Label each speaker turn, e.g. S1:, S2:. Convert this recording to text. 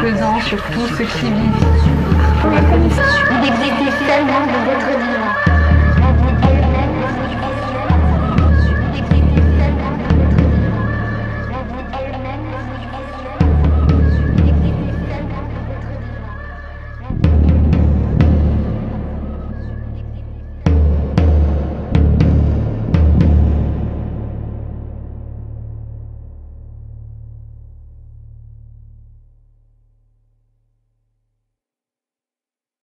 S1: pesant sur tout ce qui vit.
S2: On exécute tellement de d'êtres vivants.